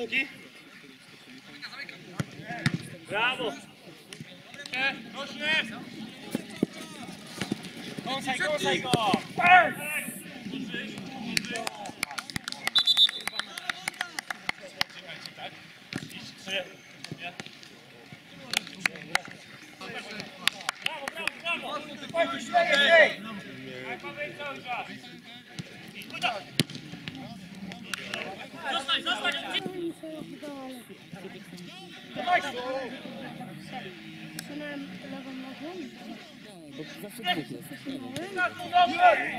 Łuki. Brawo. Kąsaj, kąsaj go! Brawo, brawo, brawo! Tak ma być cały czas. Zostań, zostań! Przesunąłem lewą nogą. Dobrze!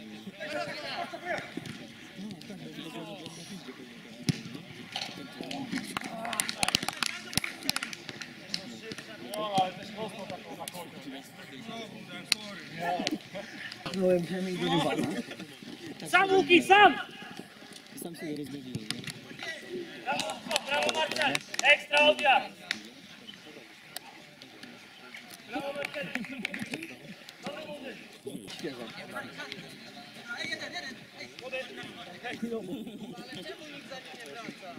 byłem hemiderowany. Sam Łuki, sam! Sam sobie. Brawo, brawo Marcel! Ekstra odjazd! Ale czemu nikt za nie wraca?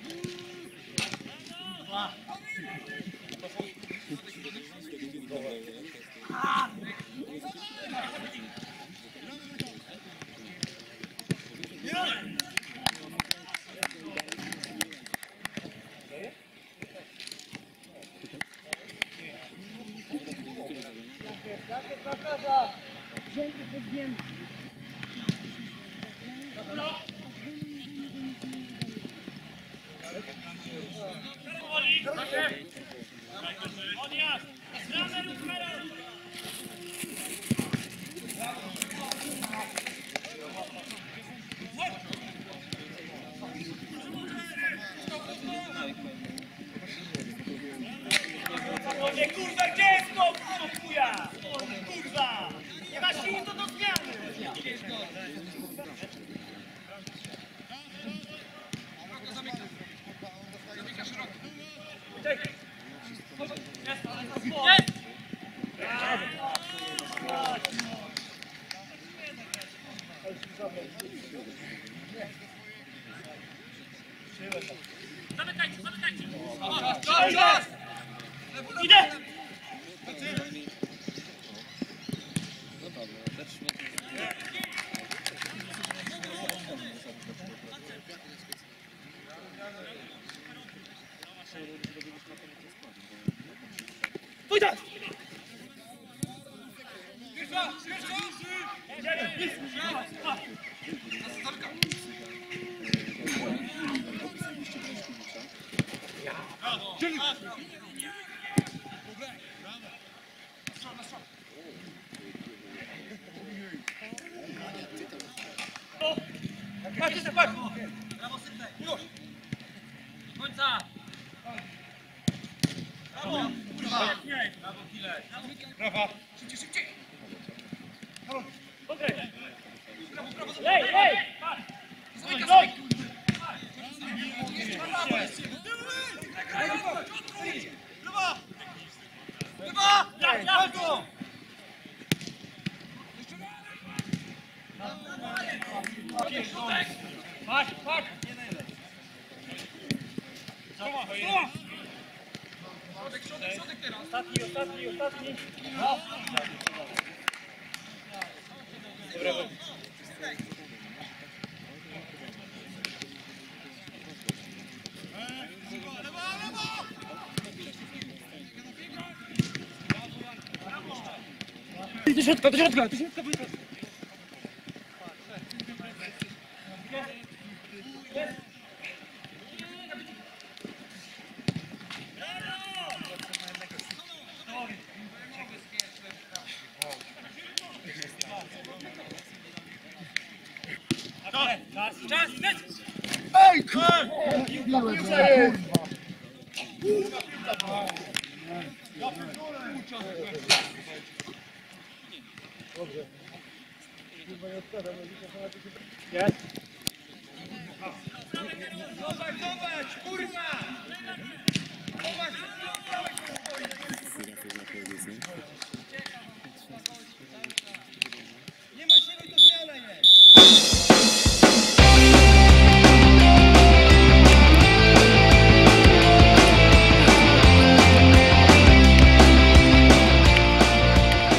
gente, pues bien. Zamykajcie, zamykajcie! Czas! Idę! Pójdę! Patrz, jeszcze patrz! Brawo, Sypek! Już! Końca! Brawo! Brawo, Kile! Brawo! Szybciej, szybciej! Okej! Lej, lej! Patrz! Zamykaj, zamykaj! Ostatni, ostatni, ostatni! No. Dobra, Do środka, do środka, do środka, do środka. Czas, czas! Ej, kurwa! jest!